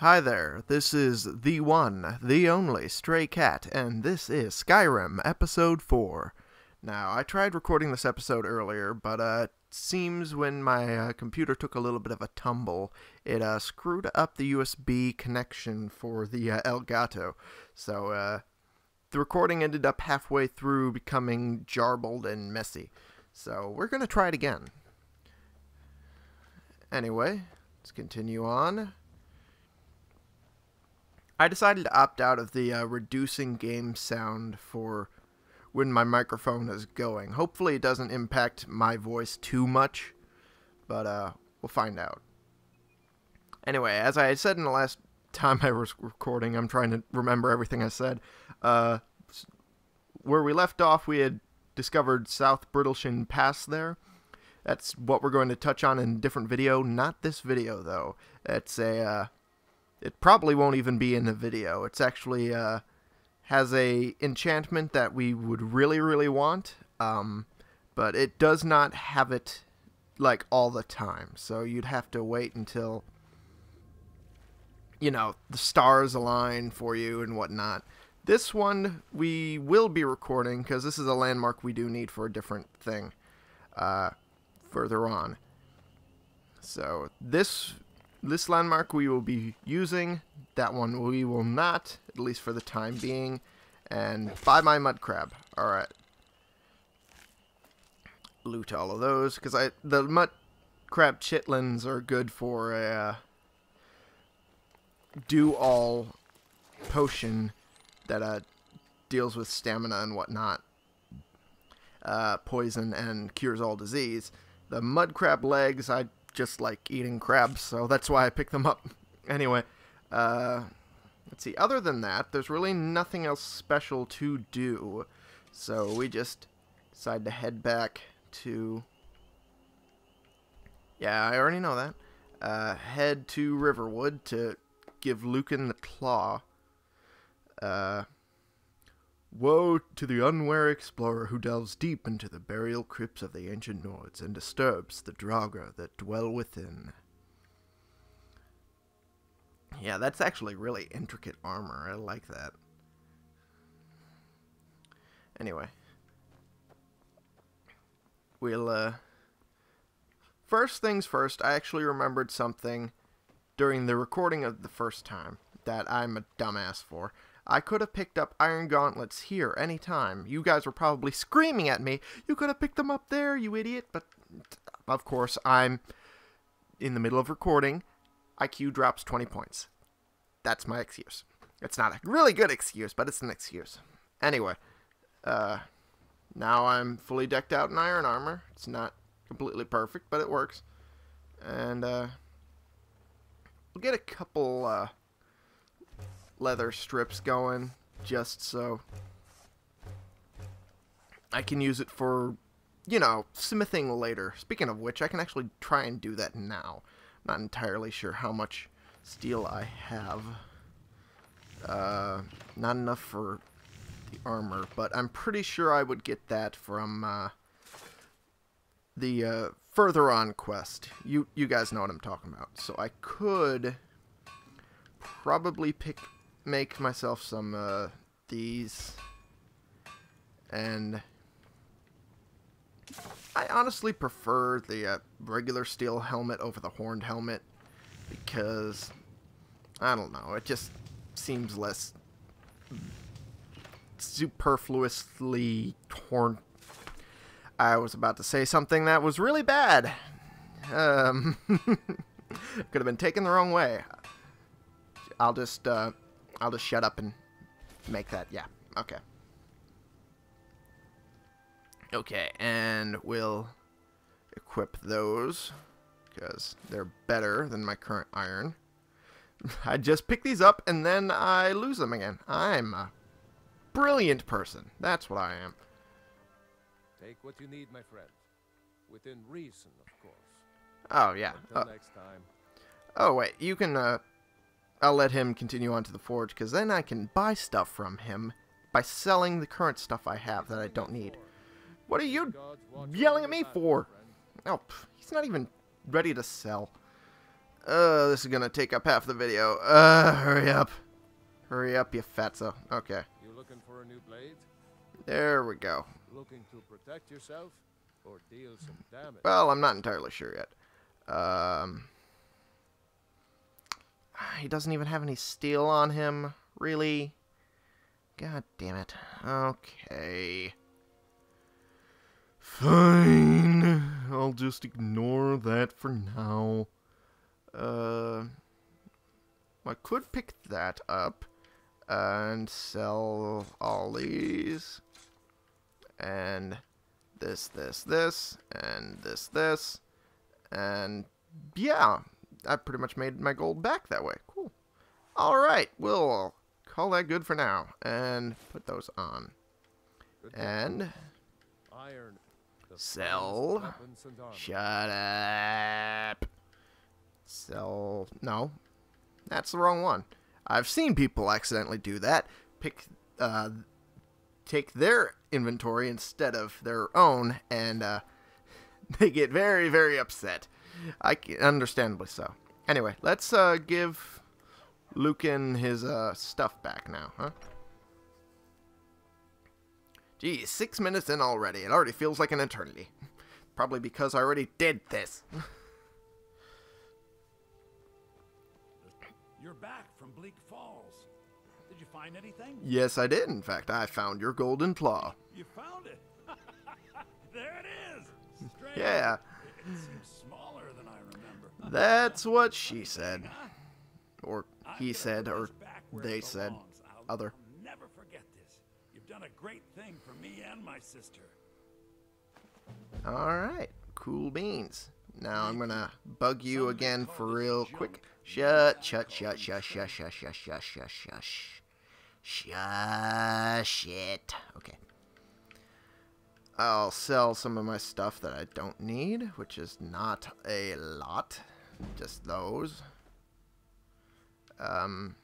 Hi there, this is the one, the only Stray Cat, and this is Skyrim Episode 4. Now, I tried recording this episode earlier, but uh, seems when my uh, computer took a little bit of a tumble, it uh, screwed up the USB connection for the uh, Elgato. So, uh, the recording ended up halfway through becoming jarbled and messy. So, we're going to try it again. Anyway, let's continue on. I decided to opt out of the uh, reducing game sound for when my microphone is going. Hopefully it doesn't impact my voice too much, but uh, we'll find out. Anyway, as I said in the last time I was recording, I'm trying to remember everything I said. Uh, where we left off, we had discovered South Brittleshin Pass there. That's what we're going to touch on in a different video. Not this video, though. It's a... It probably won't even be in the video. It's actually uh, has a enchantment that we would really, really want, um, but it does not have it like all the time. So you'd have to wait until you know the stars align for you and whatnot. This one we will be recording because this is a landmark we do need for a different thing uh, further on. So this this landmark we will be using. That one we will not, at least for the time being. And buy my mud crab. Alright. Loot all of those, because I the mud crab chitlins are good for a uh, do all potion that uh, deals with stamina and whatnot. Uh, poison and cures all disease. The mud crab legs I just like eating crabs, so that's why I picked them up. Anyway, uh, let's see. Other than that, there's really nothing else special to do. So we just decide to head back to... Yeah, I already know that. Uh, head to Riverwood to give Lucan the claw. Uh, Woe to the unwary explorer who delves deep into the burial crypts of the ancient Nords and disturbs the Draugr that dwell within. Yeah, that's actually really intricate armor. I like that. Anyway. We'll, uh... First things first, I actually remembered something during the recording of the first time that I'm a dumbass for. I could have picked up iron gauntlets here anytime. You guys were probably screaming at me. You could have picked them up there, you idiot. But, of course, I'm in the middle of recording. IQ drops 20 points. That's my excuse. It's not a really good excuse, but it's an excuse. Anyway, uh, now I'm fully decked out in iron armor. It's not completely perfect, but it works. And, uh, we'll get a couple, uh, leather strips going just so I can use it for, you know, smithing later. Speaking of which, I can actually try and do that now. Not entirely sure how much steel I have. Uh, not enough for the armor, but I'm pretty sure I would get that from uh, the uh, further on quest. You you guys know what I'm talking about. So I could probably pick make myself some uh, these. And I honestly prefer the uh, regular steel helmet over the horned helmet because I don't know it just seems less superfluously torn. I was about to say something that was really bad. Um, could have been taken the wrong way. I'll just uh, I'll just shut up and make that. Yeah. Okay. Okay, and we'll equip those because they're better than my current iron. I just pick these up and then I lose them again. I'm a brilliant person. That's what I am. Take what you need, my friend. Within reason, of course. Oh, yeah. Until Uh, next time. oh, wait. You can, uh, I'll let him continue on to the forge, because then I can buy stuff from him by selling the current stuff I have that I don't need. What are you yelling at me for? Oh, he's not even ready to sell. Uh, this is gonna take up half the video. Uh, hurry up. Hurry up, you fatso. Okay. You looking for a new blade? There we go. Looking to protect yourself? Or deal some damage? Well, I'm not entirely sure yet. Um, he doesn't even have any steel on him. Really? God damn it. Okay. Fine. I'll just ignore that for now. Uh, I could pick that up and sell all these. And this, this, this, and this, this. And yeah, I pretty much made my gold back that way. Cool. Alright, we'll call that good for now. And put those on. Good And Iron. Sell. finest weapons and armor. shut up. Sell. No, that's the wrong one. I've seen people accidentally do that. Pick, uh, take their inventory instead of their own, and uh, they get very, very upset. I can, understandably so. Anyway, let's uh, give Lucan his uh, stuff back now, huh? Geez, six minutes in already. It already feels like an eternity. Probably because I already did this. You're back from Bleak Falls. Did you find anything? yes, I did. In fact, I found your golden claw. You found it. there it is. Strange. Yeah, It that's what she said. Or he said, or this back where they said. Other. Never forget this. You've done a great thing for me and my sister. Alright, cool beans. Now I'm gonna bug you again for real quick. Shut, shut, shut, shut, shut, shut, shut, shut, shut, shut. Shush it. Okay. I'll sell some of my stuff that I don't need, which is not a lot. Just those. Um,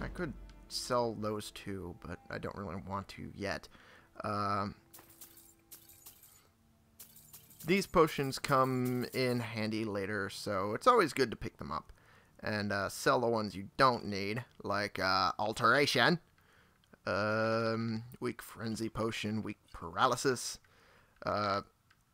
I could sell those too, but I don't really want to yet. Um, these potions come in handy later, so it's always good to pick them up and uh, sell the ones you don't need, like uh, alteration, um, weak frenzy potion, weak paralysis. Uh,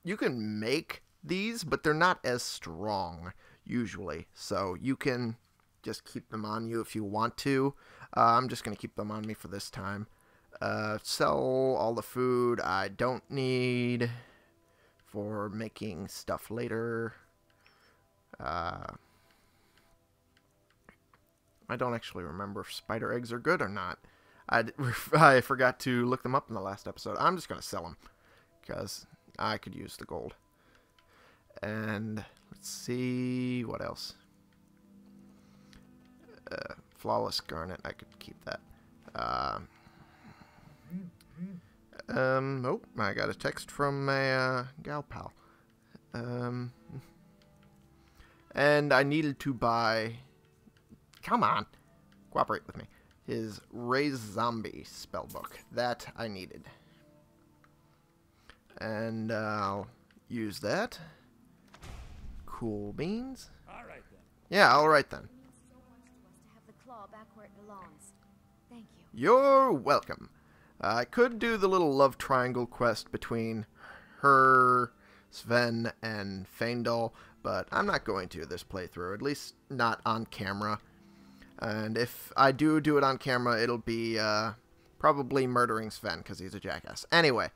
you can make these, but they're not as strong usually, so you can just keep them on you if you want to. Uh, I'm just gonna keep them on me for this time. Uh, sell all the food I don't need for making stuff later. Uh, I don't actually remember if spider eggs are good or not. I, I forgot to look them up in the last episode. I'm just going to sell them because I could use the gold. And let's see what else. Uh, flawless garnet. I could keep that. Uh, um. Oh, I got a text from my uh, gal pal. Um. And I needed to buy. Come on, cooperate with me. His Raise Zombie spellbook. That I needed. And I'll use that. Cool beans. All right then. Yeah, alright then. so much to us to have the claw back where it belongs. Thank you. You're welcome. I could do the little love triangle quest between her, Sven, and Faendal, but I'm not going to this playthrough, at least not on camera. And if I do do it on camera, it'll be uh, probably murdering Sven because he's a jackass. Anyway,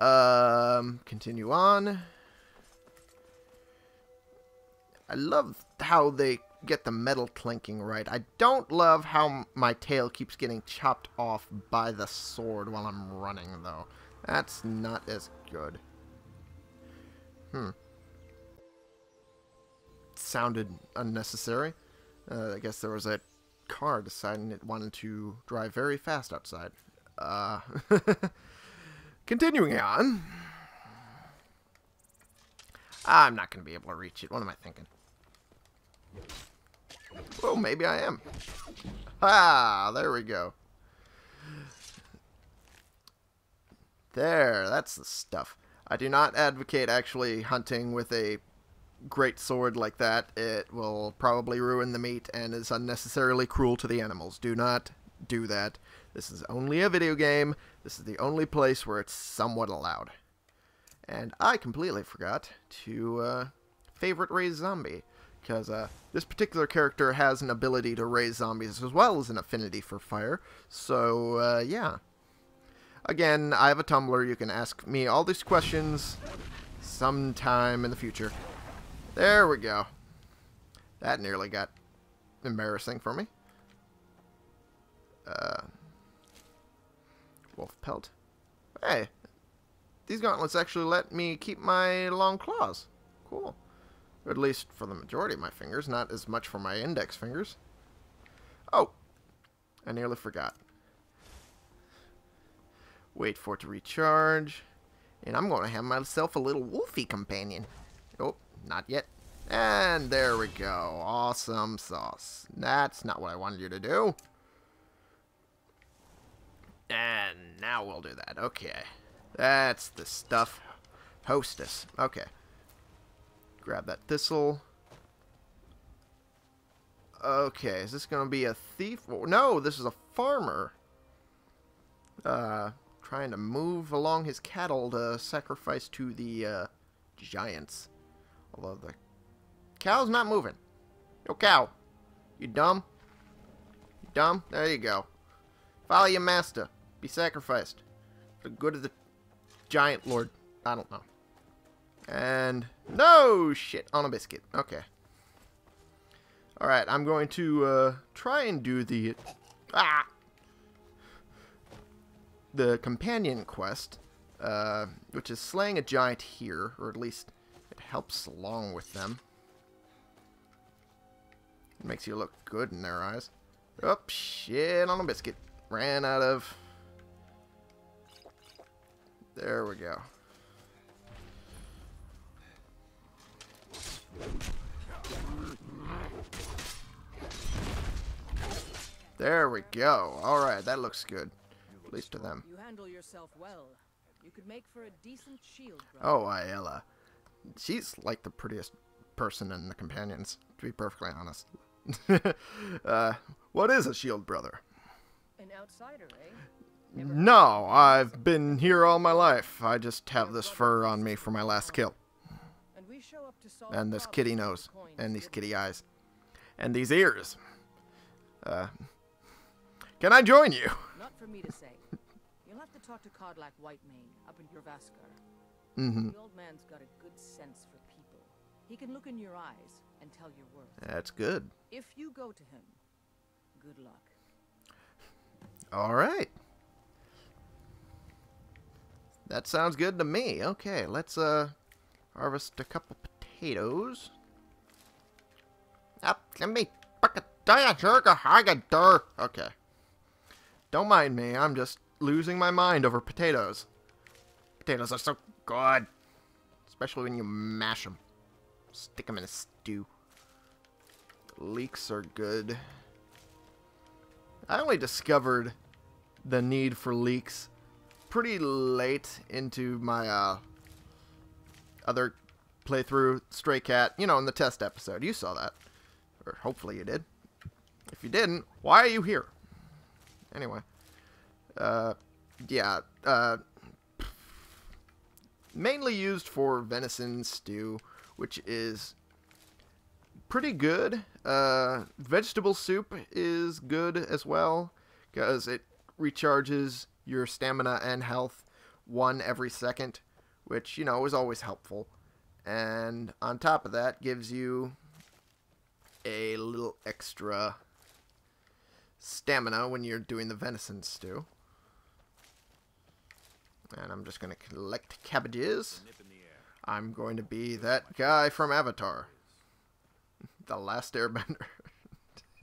um, continue on. I love how they get the metal clinking right. I don't love how my tail keeps getting chopped off by the sword while I'm running, though. That's not as good. Hmm. Sounded unnecessary. Uh, I guess there was a car deciding it wanted to drive very fast outside. Uh, continuing on. I'm not going to be able to reach it. What am I thinking? Well, maybe I am. Ah, there we go. There, that's the stuff. I do not advocate actually hunting with a great sword like that, it will probably ruin the meat and is unnecessarily cruel to the animals. Do not do that. This is only a video game. This is the only place where it's somewhat allowed. And I completely forgot to uh, favorite raise zombie because uh, this particular character has an ability to raise zombies as well as an affinity for fire. So uh, yeah. Again, I have a Tumblr. You can ask me all these questions sometime in the future. There we go. That nearly got embarrassing for me. Uh, wolf pelt. Hey, these gauntlets actually let me keep my long claws. Cool. At least for the majority of my fingers, not as much for my index fingers. Oh, I nearly forgot. Wait for it to recharge. And I'm going to have myself a little wolfy companion. Oh, not yet. And there we go. Awesome sauce. That's not what I wanted you to do. And now we'll do that. Okay. That's the stuff. Hostess. Okay. Grab that thistle. Okay, is this going to be a thief? No, this is a farmer. Uh, trying to move along his cattle to sacrifice to the uh, giants. Although the cow's not moving. Yo, cow. You dumb? You dumb? There you go. Follow your master. Be sacrificed. For the good of the giant lord. I don't know. And no shit on a biscuit. Okay. Alright, I'm going to uh, try and do the... Ah! The companion quest, uh, which is slaying a giant here, or at least it helps along with them. It makes you look good in their eyes. Oh, shit on a biscuit. Ran out of... There we go. There we go. Alright, that looks good. At least to them. You handle yourself well. You could make for a decent shield, brother. Oh, Ayala. She's like the prettiest person in the companions, to be perfectly honest. uh, what is a shield brother? An outsider, eh? No, I've been here all my life. I just have this fur on me for my last kill. And we show up to solve And this kitty nose. And these kitty eyes. And these ears. Uh, can I join you? Not for me to say. You'll have to talk to Kodlak Whitemane up in Jorrvaskr. Mm-hmm. The old man's got a good sense for people. He can look in your eyes and tell your worth. That's good. If you go to him, good luck. All right. That sounds good to me. Okay, let's uh harvest a couple potatoes. Up, let me Okay. Don't mind me. I'm just losing my mind over potatoes. Potatoes are so good, especially when you mash them. Stick them in a stew. Leeks are good. I only discovered the need for leeks pretty late into my uh, other playthrough Stray Cat, you know, in the test episode. You saw that. Or hopefully you did. If you didn't, why are you here? Anyway. Uh, yeah. Uh, mainly used for venison stew, which is pretty good. Uh, vegetable soup is good as well because it recharges your stamina and health one every second, which you know is always helpful. And on top of that, gives you a little extra stamina when you're doing the venison stew. And I'm just going to collect cabbages. I'm going to be that guy from Avatar. The Last Airbender.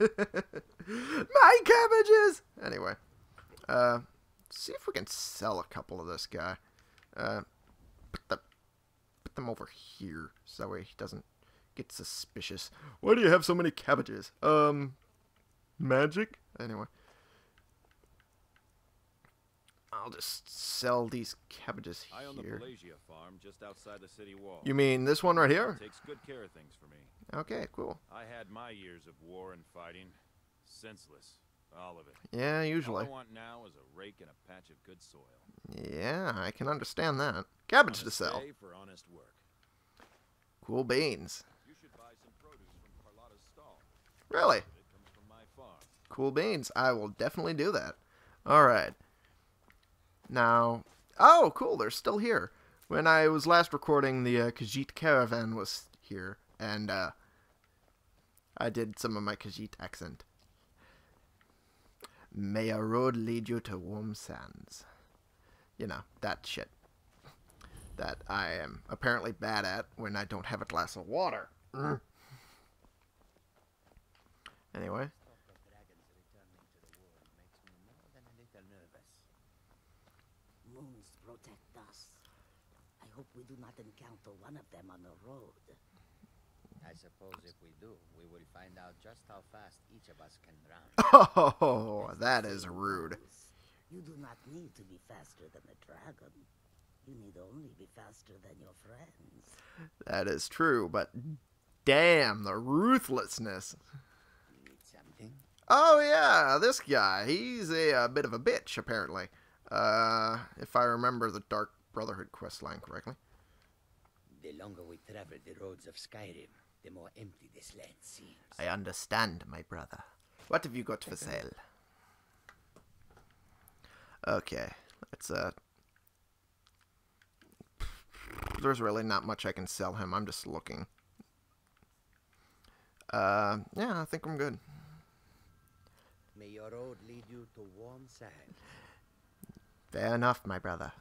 My cabbages! Anyway. Uh, see if we can sell a couple of this guy. Uh, the, put them over here so that way he doesn't get suspicious. Why do you have so many cabbages? Um, magic? Anyway. I'll just sell these cabbages I own the here. Pelagia farm just outside the city wall. You mean this one right here? Takes good care of things for me. Okay, cool. I had my years of war and fighting. Senseless. All of it. Yeah, All usually. I want now is a rake and a patch of good soil. Yeah, I can understand that. Cabbage to sell. for honest work. Cool beans. You should buy some produce from Carlotta's stall. Really? It comes from my farm. Cool beans. I will definitely do that. All right. Now, oh, cool. They're still here. When I was last recording, the uh, Khajiit caravan was here, and uh, I did some of my Khajiit accent. May a road lead you to warm sands. You know, that shit. That I am apparently bad at when I don't have a glass of water. Mm. Anyway. Moons protect us. I hope we do not encounter one of them on the road. I suppose if we do, we will find out just how fast each of us can run. Oh, that is rude. You do not need to be faster than a dragon. You need only be faster than your friends. That is true, but damn the ruthlessness. Need something? Oh yeah, this guy. He's a, uh bit of a bitch apparently. Uh, if I remember the Dark Brotherhood quest line correctly. The longer we travel the roads of Skyrim, the more empty this land seems. I understand, my brother. What have you got for sale? Okay, let's uh. There's really not much I can sell him. I'm just looking. Uh, yeah, I think I'm good. May your road lead you to warm sand. Fair enough, my brother.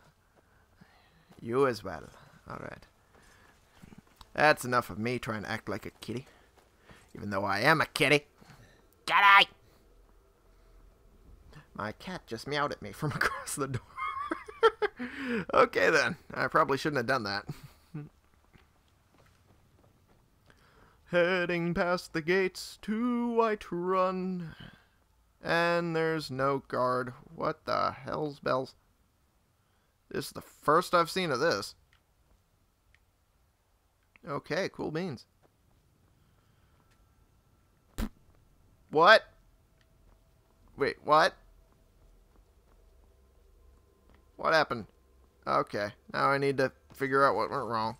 You as well. Alright. That's enough of me trying to act like a kitty. Even though I am a kitty. Kitty! My cat just meowed at me from across the door. okay then. I probably shouldn't have done that. Heading past the gates to Whiterun. And there's no guard. What the hell's bells? This is the first I've seen of this. Okay, cool beans. What? Wait, what? What happened? Okay, now I need to figure out what went wrong.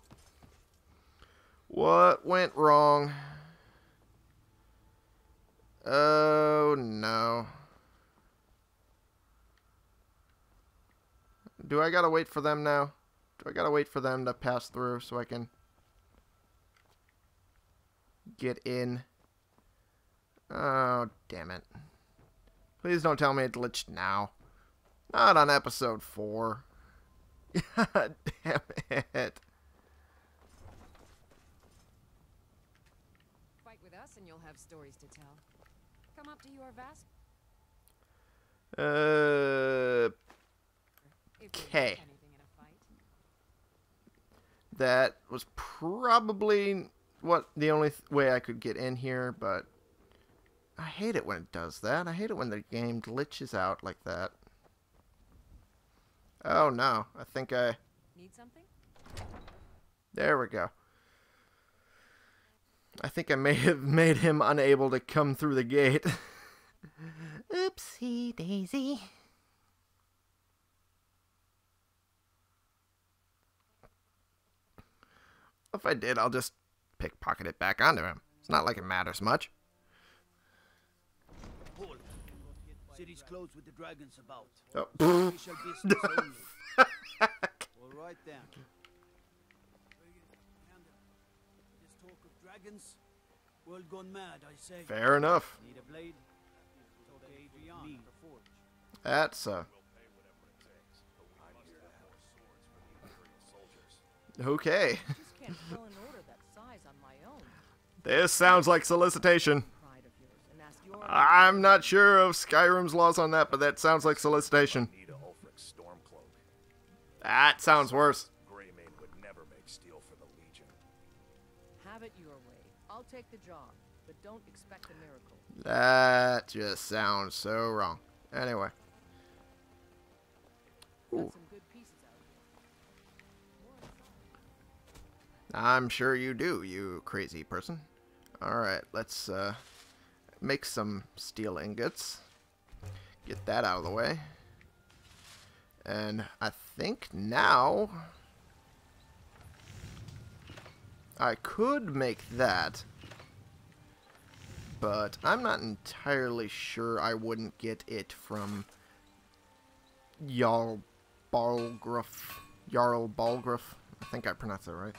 What went wrong? Oh no. Do I gotta wait for them now? Do I gotta wait for them to pass through so I can get in? Oh, damn it. Please don't tell me it glitched now. Not on episode 4. God damn it. Fight with us and you'll have stories to tell. Come up to your vast Uh, if you're worth Okay. anything in a fight. that was probably what the only th- way I could get in here, but I hate it when it does that. I hate it when the game glitches out like that. Oh no, I think I. Need something? There we go. I think I may have made him unable to come through the gate. Oopsie daisy. If I did, I'll just pickpocket it back onto him. It's not like it matters much. Hold. City's closed with the dragons about. Oh, Official business only. All right then. This talk of dragons, world gone mad, I say. Fair enough. Need a blade? Talk to Adrianne. Me. The forge. That's uh. Okay. This sounds like solicitation. Pride of yours and ask your I'm not sure of Skyrim's laws on that, but that sounds like solicitation. Need a Ulfric Stormcloak. That sounds worse. Greymane would never make steel for the Legion. have it your way. I'll take the job, but don't expect a miracle. That just sounds so wrong. Anyway. Ooh. I'm sure you do, you crazy person. Alright, let's uh, make some steel ingots. Get that out of the way. And I think now... I could make that. But I'm not entirely sure I wouldn't get it from Jarl Balgruuf. Jarl Balgruuf. I think I pronounced it right.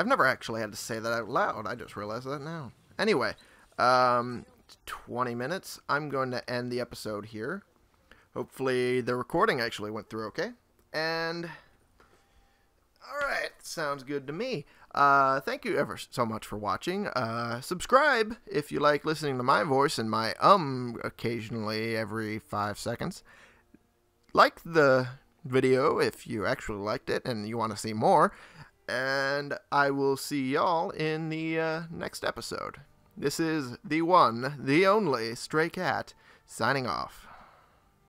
I've never actually had to say that out loud. I just realized that now. Anyway, um, 20 minutes. I'm going to end the episode here. Hopefully the recording actually went through okay. And, alright, sounds good to me. Uh, thank you ever so much for watching. Uh, subscribe if you like listening to my voice and my um occasionally every five seconds. Like the video if you actually liked it and you want to see more. And I will see y'all in the uh, next episode. This is the one, the only Stray Cat, signing off.